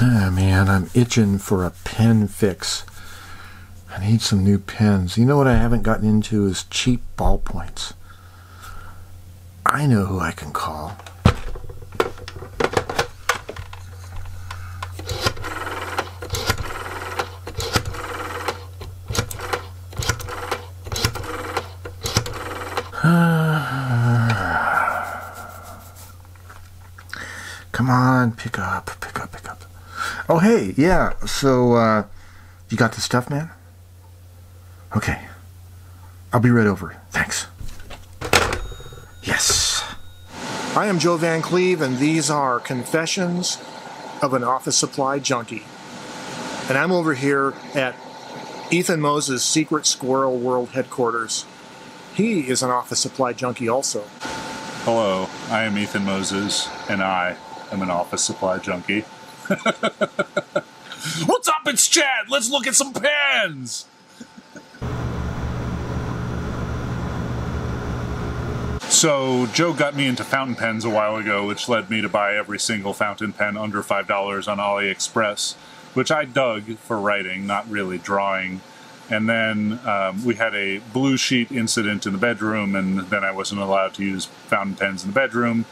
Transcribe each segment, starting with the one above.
Ah, man, I'm itching for a pen fix. I need some new pens. You know what I haven't gotten into is cheap ballpoints. I know who I can call. Come on, pick up, pick up, pick up. Oh, hey, yeah, so, uh, you got the stuff, man? Okay. I'll be right over. Thanks. Yes. I am Joe Van Cleave, and these are Confessions of an Office Supply Junkie. And I'm over here at Ethan Moses' Secret Squirrel World headquarters. He is an office supply junkie also. Hello, I am Ethan Moses, and I am an office supply junkie. What's up? It's Chad. Let's look at some pens. So, Joe got me into fountain pens a while ago, which led me to buy every single fountain pen under $5 on AliExpress, which I dug for writing, not really drawing. And then um, we had a blue sheet incident in the bedroom, and then I wasn't allowed to use fountain pens in the bedroom.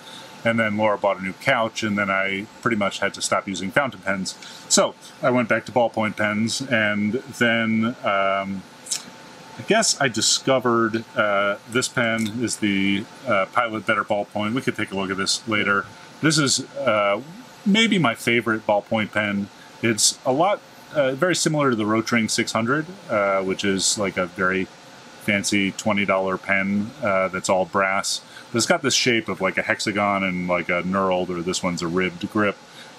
And then Laura bought a new couch, and then I pretty much had to stop using fountain pens. So I went back to ballpoint pens, and then um, I guess I discovered uh, this pen is the uh, Pilot Better ballpoint. We could take a look at this later. This is uh, maybe my favorite ballpoint pen. It's a lot uh, very similar to the Rotring 600, uh, which is like a very fancy $20 pen uh, that's all brass. But it's got this shape of like a hexagon and like a knurled, or this one's a ribbed grip.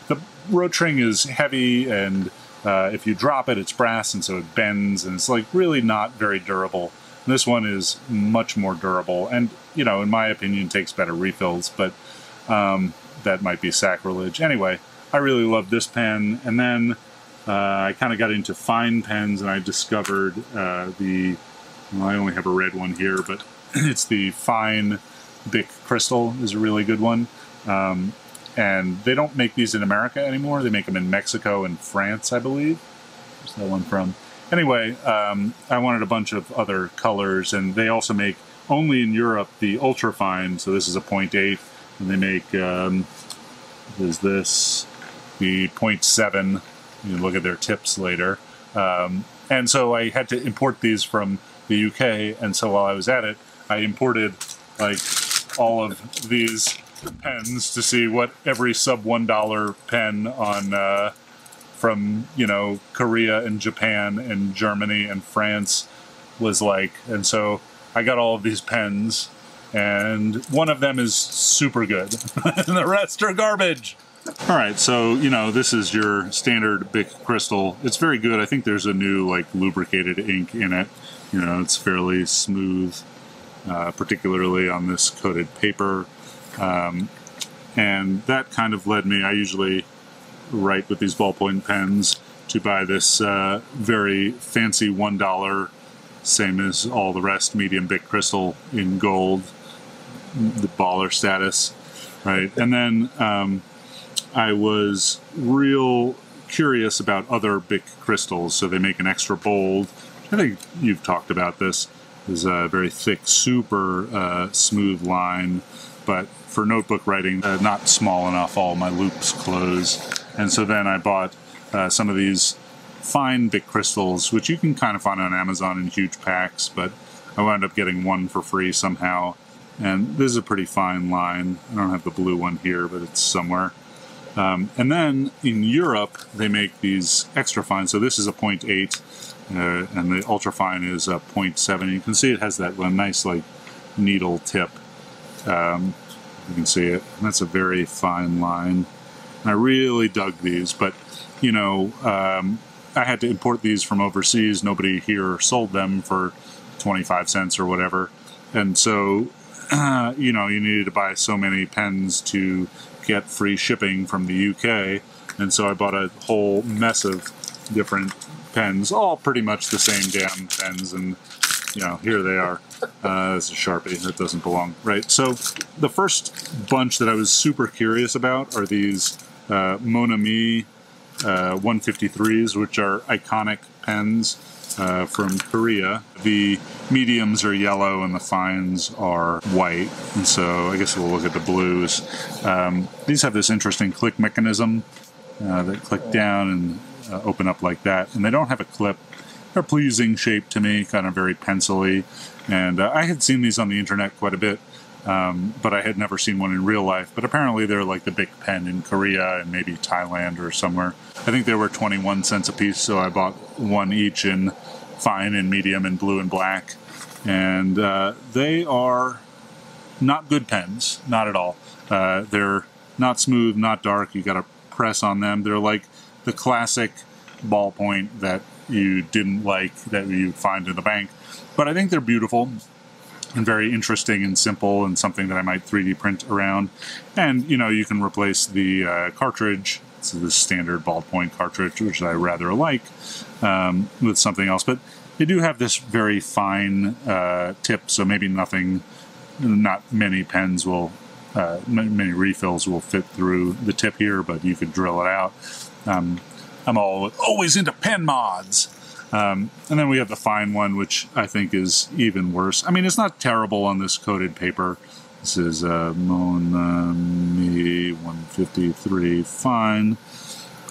The Rotring is heavy, and uh, if you drop it, it's brass, and so it bends, and it's like really not very durable. This one is much more durable, and you know, in my opinion, takes better refills, but um, that might be sacrilege. Anyway, I really love this pen, and then uh, I kind of got into fine pens and I discovered uh, the, well, I only have a red one here, but it's the fine Bic Crystal is a really good one. Um, and they don't make these in America anymore. They make them in Mexico and France, I believe. Where's that one from? Anyway, um, I wanted a bunch of other colors, and they also make only in Europe the ultra fine. So this is a 0.8, and they make um, is this the 0.7 you can look at their tips later. Um, and so I had to import these from the UK. And so while I was at it, I imported like all of these pens to see what every sub one dollar pen on uh, from you know Korea and Japan and Germany and France was like. And so I got all of these pens, and one of them is super good, and the rest are garbage. All right, so you know this is your standard Bic Crystal. It's very good. I think there's a new like lubricated ink in it. You know, it's fairly smooth, uh, particularly on this coated paper, um, and that kind of led me. I usually write with these ballpoint pens to buy this uh, very fancy one dollar, same as all the rest, medium Bic Crystal in gold, the baller status, right? And then. Um, I was real curious about other Bic crystals. So they make an extra bold. I think you've talked about this. Is a very thick, super uh, smooth line, but for notebook writing, uh, not small enough. All my loops close, and so then I bought uh, some of these fine Bic crystals, which you can kind of find on Amazon in huge packs. But I wound up getting one for free somehow, and this is a pretty fine line. I don't have the blue one here, but it's somewhere. Um, and then in Europe, they make these extra fine. So this is a 0.8, uh, and the ultra fine is a 0.7. You can see it has that nice like needle tip. Um, you can see it. And that's a very fine line. And I really dug these, but you know, um, I had to import these from overseas. Nobody here sold them for 25 cents or whatever. And so, uh, you know, you needed to buy so many pens to get free shipping from the UK, and so I bought a whole mess of different pens, all pretty much the same damn pens, and you know, here they are. Uh, it's a Sharpie. That doesn't belong, right? So the first bunch that I was super curious about are these uh, Monami uh, 153s, which are iconic pens uh, from Korea. The mediums are yellow and the fines are white. And so I guess we'll look at the blues. Um, these have this interesting click mechanism uh, that click down and uh, open up like that. And they don't have a clip. They're pleasing shape to me, kind of very pencily. And uh, I had seen these on the internet quite a bit. Um, but I had never seen one in real life. But apparently, they're like the big pen in Korea and maybe Thailand or somewhere. I think they were 21 cents a piece, so I bought one each in fine and medium and blue and black. And uh, they are not good pens, not at all. Uh, they're not smooth, not dark. You got to press on them. They're like the classic ballpoint that you didn't like that you find in the bank. But I think they're beautiful and very interesting and simple and something that I might 3D print around. And you know, you can replace the uh, cartridge, so the standard ballpoint cartridge, which I rather like, um, with something else. But they do have this very fine uh, tip, so maybe nothing, not many pens will, uh, many refills will fit through the tip here, but you could drill it out. Um, I'm all always into pen mods. Um, and then we have the fine one, which I think is even worse. I mean, it's not terrible on this coated paper. This is uh, Monami 153 fine.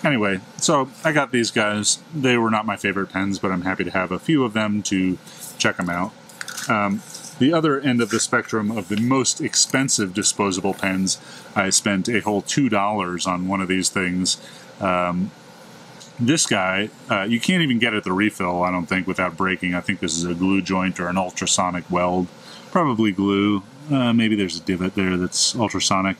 Anyway, so I got these guys. They were not my favorite pens, but I'm happy to have a few of them to check them out. Um, the other end of the spectrum of the most expensive disposable pens, I spent a whole $2 on one of these things. Um, this guy, uh, you can't even get at the refill, I don't think, without breaking. I think this is a glue joint or an ultrasonic weld. Probably glue. Uh, maybe there's a divot there that's ultrasonic.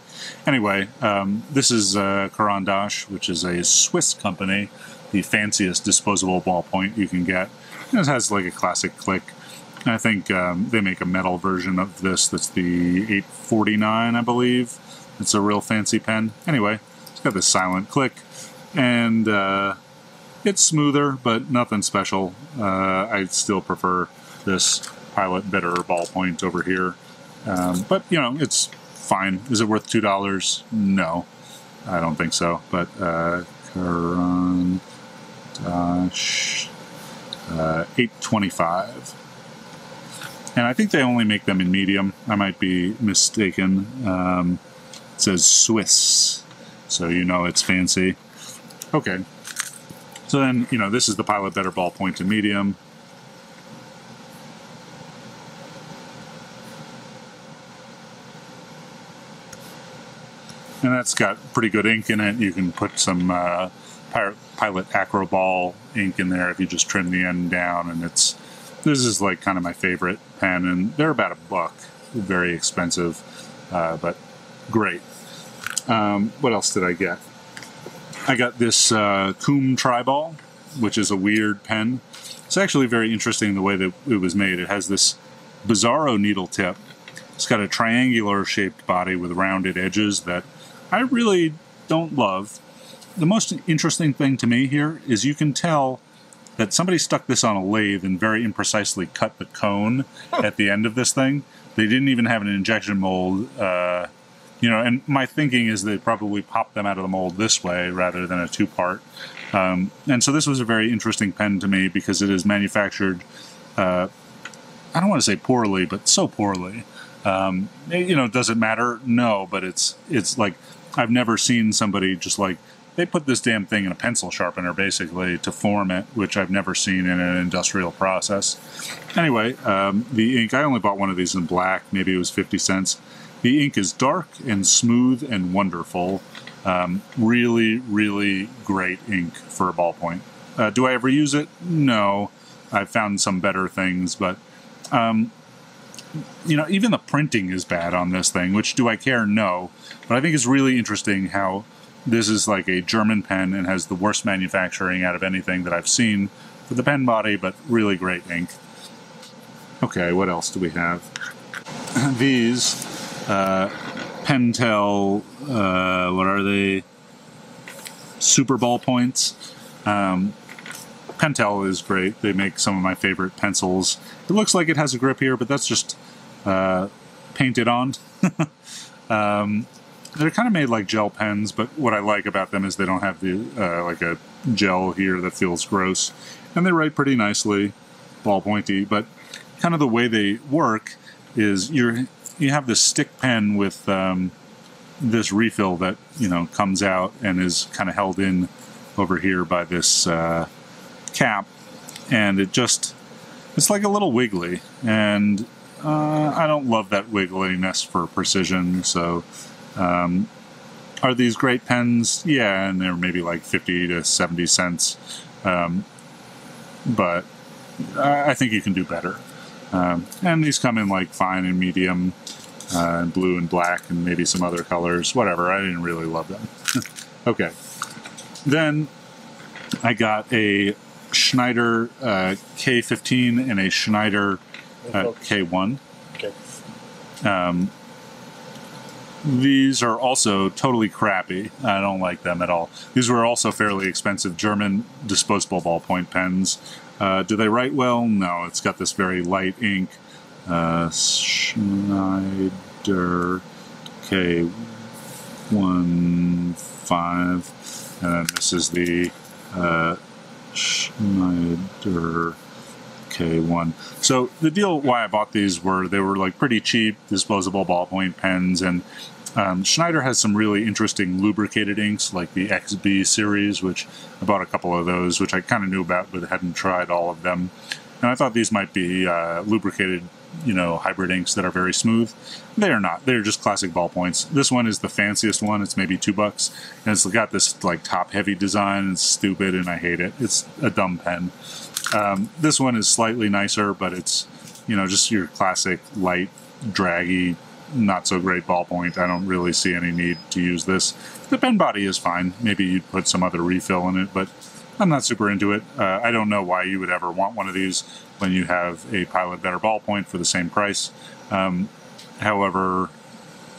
Anyway, um, this is uh, Caran d'Ache, which is a Swiss company, the fanciest disposable ballpoint you can get. It has like a classic click. I think um, they make a metal version of this that's the 849, I believe. It's a real fancy pen. Anyway, it's got this silent click, and uh, it's smoother, but nothing special. Uh, I still prefer this Pilot Better ballpoint over here. Um, but, you know, it's fine. Is it worth $2? No, I don't think so. But uh, Caran d'Ache, uh, 825 and I think they only make them in medium. I might be mistaken. Um, it says Swiss, so you know it's fancy. Okay, so then you know this is the Pilot better ballpoint in medium. And that's got pretty good ink in it. You can put some uh, Pilot Acroball ink in there if you just trim the end down, and it's this is like kind of my favorite pen, and they're about a buck. Very expensive, uh, but great. Um, what else did I get? I got this uh, Coom Triball, which is a weird pen. It's actually very interesting the way that it was made. It has this bizarro needle tip. It's got a triangular shaped body with rounded edges that I really don't love. The most interesting thing to me here is you can tell that somebody stuck this on a lathe and very imprecisely cut the cone at the end of this thing. They didn't even have an injection mold, uh, you know. And my thinking is they probably popped them out of the mold this way rather than a two-part. Um, and so this was a very interesting pen to me because it is manufactured. Uh, I don't want to say poorly, but so poorly. Um, you know, does it matter? No, but it's it's like I've never seen somebody just like they put this damn thing in a pencil sharpener basically to form it, which I've never seen in an industrial process. Anyway, um, the ink, I only bought one of these in black, maybe it was 50 cents. The ink is dark and smooth and wonderful. Um, really, really great ink for a ballpoint. Uh, do I ever use it? No. I've found some better things, but um, you know, even the printing is bad on this thing, which do I care? No. But I think it's really interesting how this is like a German pen and has the worst manufacturing out of anything that I've seen for the pen body, but really great ink. Okay, what else do we have? These uh, Pentel, uh, what are they? Super ballpoints. Um, Pentel is great. They make some of my favorite pencils. It looks like it has a grip here, but that's just uh, painted on. um, they're kind of made like gel pens, but what I like about them is they don't have the uh, like a gel here that feels gross, and they write pretty nicely, ball pointy. But kind of the way they work is you're you have this stick pen with um, this refill that you know comes out and is kind of held in over here by this uh, cap, and it just it's like a little wiggly, and uh, I don't love that wiggliness for precision. So, um, are these great pens? Yeah, and they're maybe like fifty to seventy cents, um, but I think you can do better. Um, and these come in like fine and medium, uh, and blue and black, and maybe some other colors. Whatever. I didn't really love them. okay. Then I got a Schneider uh, K15 and a Schneider uh, K1. Okay. Um, these are also totally crappy. I don't like them at all. These were also fairly expensive German disposable ballpoint pens. Uh, do they write well? No, it's got this very light ink. Uh, Schneider K15. And this is the uh, Schneider K1. So the deal why I bought these were they were like pretty cheap disposable ballpoint pens and um, Schneider has some really interesting lubricated inks like the XB series, which I bought a couple of those, which I kind of knew about but hadn't tried all of them. And I thought these might be uh, lubricated, you know, hybrid inks that are very smooth. They are not. They're just classic ballpoints. This one is the fanciest one. It's maybe two bucks, and it's got this like top-heavy design. It's stupid, and I hate it. It's a dumb pen. Um, this one is slightly nicer, but it's you know just your classic light, draggy, not so great ballpoint. I don't really see any need to use this. The pen body is fine. Maybe you'd put some other refill in it, but I'm not super into it. Uh, I don't know why you would ever want one of these when you have a Pilot Better ballpoint for the same price. Um, however,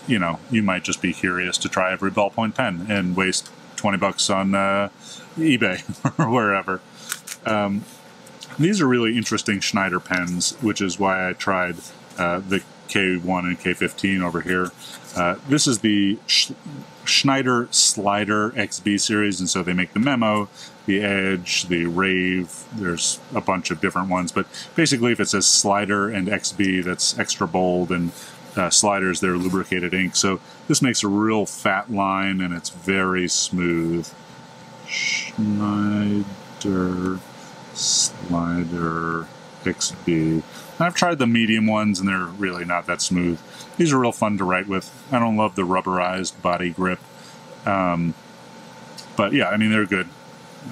you know, you might just be curious to try every ballpoint pen and waste 20 bucks on uh, eBay or wherever. Um, these are really interesting Schneider pens, which is why I tried uh, the K1 and K15 over here. Uh, this is the Sch- Schneider Slider XB series, and so they make the Memo, the Edge, the Rave. There's a bunch of different ones, but basically, if it says Slider and XB, that's extra bold, and uh, sliders, they're lubricated ink. So this makes a real fat line, and it's very smooth. Schneider Slider I've tried the medium ones, and they're really not that smooth. These are real fun to write with. I don't love the rubberized body grip. Um, but yeah, I mean, they're good,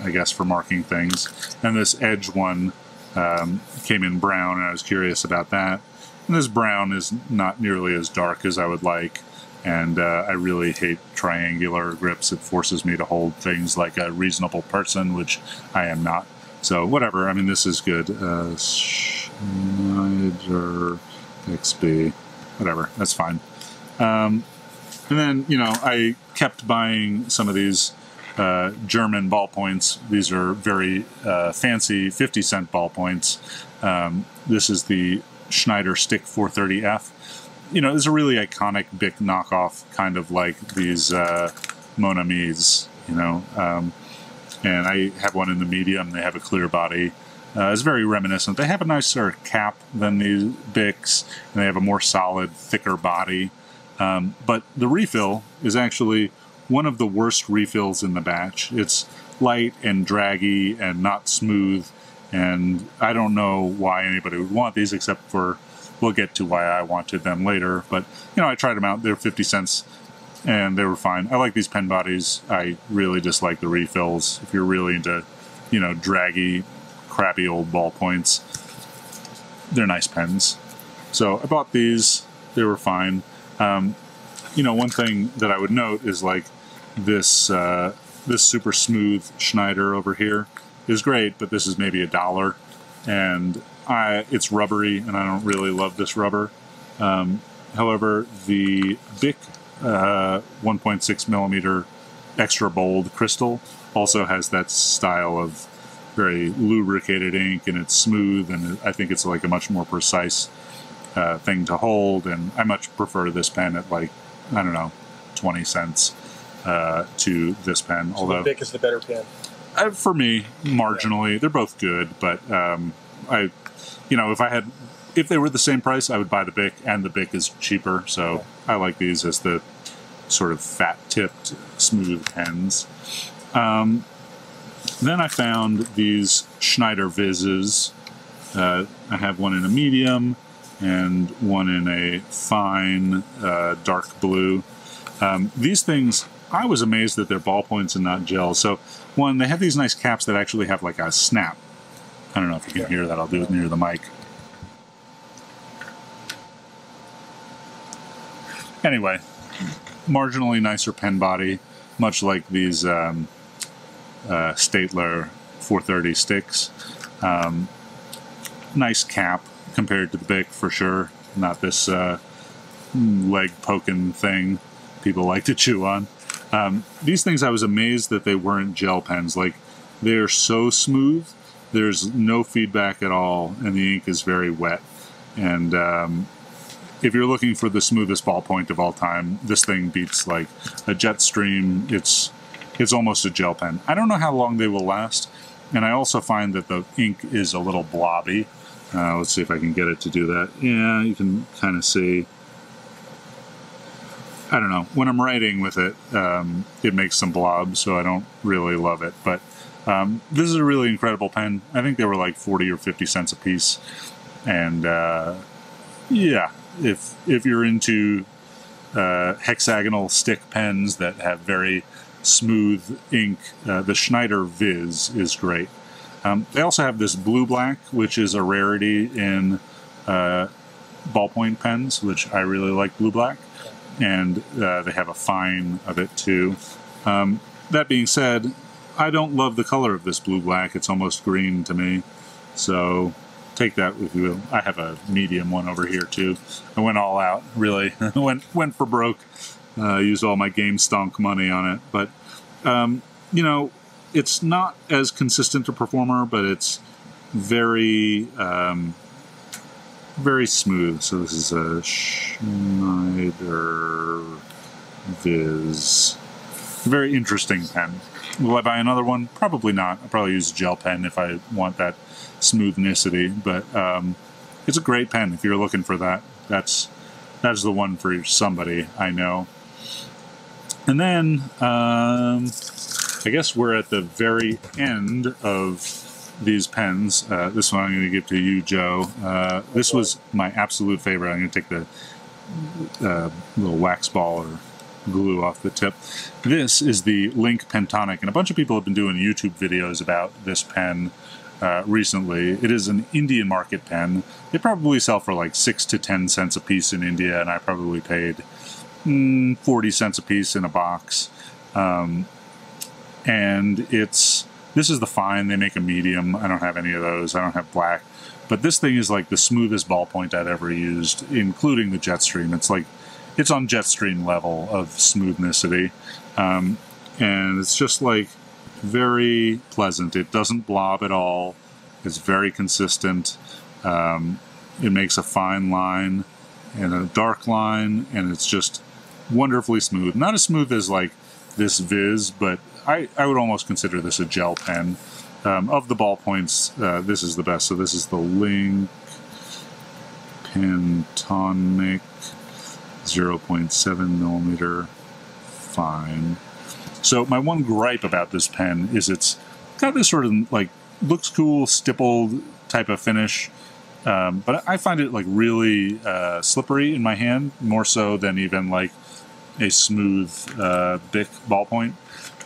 I guess, for marking things. And this edge one um, came in brown, and I was curious about that. And this brown is not nearly as dark as I would like. And uh, I really hate triangular grips. It forces me to hold things like a reasonable person, which I am not. So whatever. I mean, this is good. Uh, Schneider XB, whatever. That's fine. Um, and then you know, I kept buying some of these uh, German ballpoints. These are very uh, fancy 50 cent ballpoints. Um, this is the Schneider Stick 430F. You know, it's a really iconic Bic knockoff, kind of like these uh, Monamis, you know. Um, and I have one in the medium. They have a clear body. Uh, it's very reminiscent. They have a nicer cap than these Bics, and they have a more solid, thicker body. Um, but the refill is actually one of the worst refills in the batch. It's light and draggy and not smooth, and I don't know why anybody would want these except for we'll get to why I wanted them later. But you know, I tried them out. They're 50 cents and they were fine. I like these pen bodies. I really dislike the refills. If you're really into, you know, draggy, crappy old ballpoints, they're nice pens. So I bought these. They were fine. Um, you know, one thing that I would note is like this uh, this super smooth Schneider over here is great, but this is maybe a dollar, and I it's rubbery, and I don't really love this rubber. Um, however, the Bic uh, 1.6 millimeter extra bold crystal also has that style of very lubricated ink and it's smooth and I think it's like a much more precise uh, thing to hold and I much prefer this pen at like I don't know 20 cents uh, to this pen. So although the Bic is the better pen. uh, for me, marginally, they're both good, but um, I, you know, if I had, if they were the same price, I would buy the Bic, and the Bic is cheaper, so I like these as the sort of fat-tipped, smooth pens. Um, then I found these Schneider Vizzes. Uh, I have one in a medium and one in a fine uh, dark blue. Um, these things, I was amazed that they're ballpoints and not gel. So, one, they have these nice caps that actually have like a snap. I don't know if you can Yeah. hear that. I'll do it near the mic. Anyway, marginally nicer pen body, much like these um, uh, Staedtler 430 sticks. Um, nice cap compared to the Bic for sure. Not this uh, leg poking thing people like to chew on. Um, these things, I was amazed that they weren't gel pens. Like, they're so smooth, there's no feedback at all, and the ink is very wet. And um, if you're looking for the smoothest ballpoint of all time, this thing beats like a Jetstream. It's it's almost a gel pen. I don't know how long they will last, and I also find that the ink is a little blobby. Uh, let's see if I can get it to do that. Yeah, you can kind of see. I don't know. When I'm writing with it, um, it makes some blobs, so I don't really love it. But um, this is a really incredible pen. I think they were like 40 or 50 cents a piece. And uh, yeah, if if you're into uh, hexagonal stick pens that have very smooth ink, uh, the Schneider Vizz is great. Um, they also have this blue black, which is a rarity in uh, ballpoint pens, which I really like blue black, and uh, they have a fine of it too. Um, that being said, I don't love the color of this blue black. It's almost green to me, so take that with you. will. I have a medium one over here too. I went all out, really. went went for broke. Uh, used all my game stonk money on it, but um, you know, it's not as consistent a performer, but it's very um, very smooth. So this is a Schneider Vizz. Very interesting pen. Will I buy another one? Probably not. I'll probably use a gel pen if I want that smoothnicity. But um, it's a great pen if you're looking for that. That's that's the one for somebody I know. And then um, I guess we're at the very end of these pens. Uh, this one I'm going to give to you, Joe. Uh, this was my absolute favorite. I'm going to take the uh, little wax ball or glue off the tip. This is the Linc Pentonic, and a bunch of people have been doing YouTube videos about this pen uh, recently. It is an Indian market pen. They probably sell for like six to ten cents a piece in India, and I probably paid mm, 40 cents a piece in a box. Um, and it's this is the fine. They make a medium. I don't have any of those. I don't have black. But this thing is like the smoothest ballpoint I've ever used, including the Jetstream. It's like it's on Jetstream level of smoothnicity, um, and it's just like very pleasant. It doesn't blob at all. It's very consistent. Um, it makes a fine line and a dark line, and it's just wonderfully smooth. Not as smooth as like this Vizz, but I, I would almost consider this a gel pen. Um, of the ballpoints, uh, this is the best. So this is the Linc Pentonic 0.7 millimeter fine. So my one gripe about this pen is it's got this sort of like looks cool stippled type of finish, um, but I find it like really uh, slippery in my hand more so than even like a smooth uh, Bic ballpoint.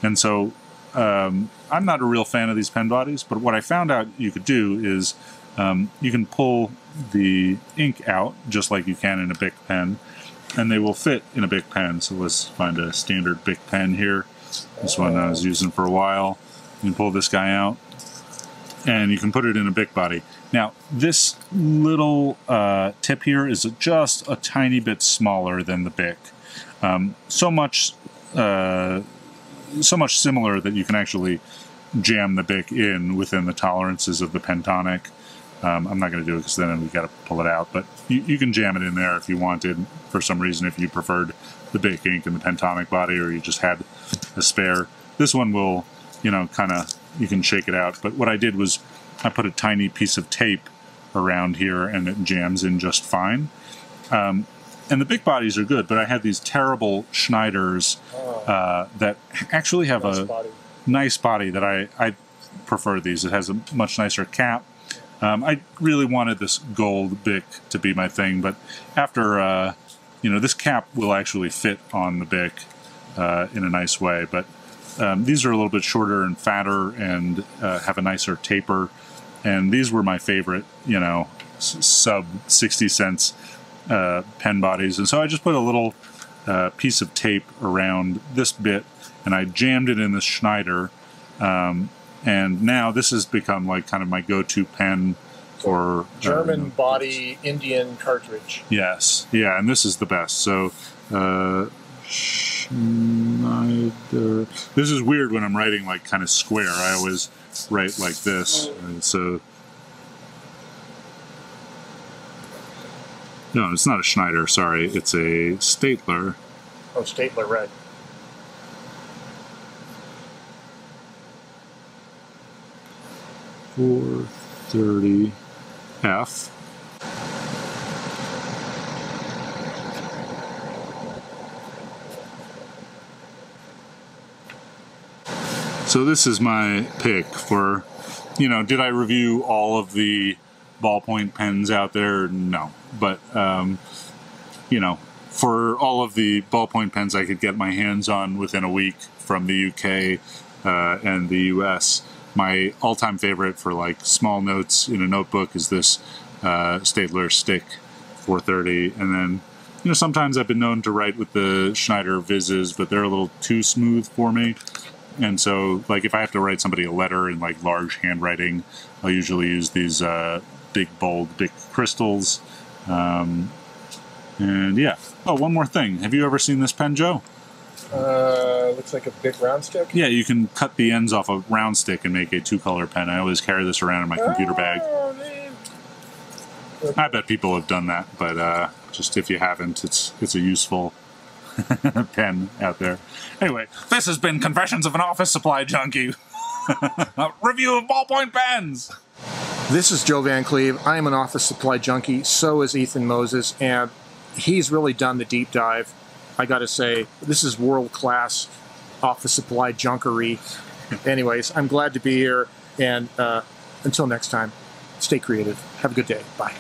And so um, I'm not a real fan of these pen bodies, but what I found out you could do is um, you can pull the ink out just like you can in a Bic pen, and they will fit in a Bic pen. So let's find a standard Bic pen here. This one I was using for a while. You can pull this guy out, and you can put it in a Bic body. Now, this little uh, tip here is just a tiny bit smaller than the Bic. Um, so much, uh, so much similar that you can actually jam the Bic in within the tolerances of the Pentonic. Um, I'm not going to do it because then we've got to pull it out. But you, you can jam it in there if you wanted for some reason, if you preferred the Bic ink and the Pentonic body, or you just had a spare. This one will, you know, kind of you can shake it out. But what I did was I put a tiny piece of tape around here, and it jams in just fine. Um, and the Bic bodies are good, but I had these terrible Schneiders uh, that actually have Nice a body. nice body that I, I prefer these. It has a much nicer cap. Um, I really wanted this gold Bic to be my thing, but after, uh, you know, this cap will actually fit on the Bic uh, in a nice way. But um, these are a little bit shorter and fatter and uh, have a nicer taper. And these were my favorite, you know, sub 60 cents uh, pen bodies. And so I just put a little uh, piece of tape around this bit and I jammed it in the Schneider. Um, and now this has become like kind of my go-to pen for uh, German uh, you know, body books. Indian cartridge. Yes, yeah, and this is the best. So. Uh, Schneider. This is weird when I'm writing like kind of square. I always write like this, and so no, it's not a Schneider. Sorry, it's a Staedtler. Oh, Staedtler, right? 430F. So this is my pick for, you know, did I review all of the ballpoint pens out there? No. But, um, you know, for all of the ballpoint pens I could get my hands on within a week from the UK uh, and the US, my all-time favorite for like small notes in a notebook is this uh, Stick 430, and then you know sometimes I've been known to write with the Schneider Vizzes, but they're a little too smooth for me. And so, like, if I have to write somebody a letter in like large handwriting, I'll usually use these uh, big, bold, Bic crystals. Um, and yeah. Oh, one more thing. Have you ever seen this pen, Joe? Uh, looks like a Bic round stick. Yeah, you can cut the ends off a round stick and make a two-color pen. I always carry this around in my computer bag. Oh. I bet people have done that, but uh, just if you haven't, it's it's a useful pen out there. Anyway, this has been Confessions of an Office Supply Junkie. A Review of ballpoint pens. This is Joe Van Cleave. I am an office supply junkie. So is Ethan Moses, and he's really done the deep dive. I got to say, this is world class office supply junkery. Anyways, I'm glad to be here, and uh, until next time, stay creative. Have a good day. Bye.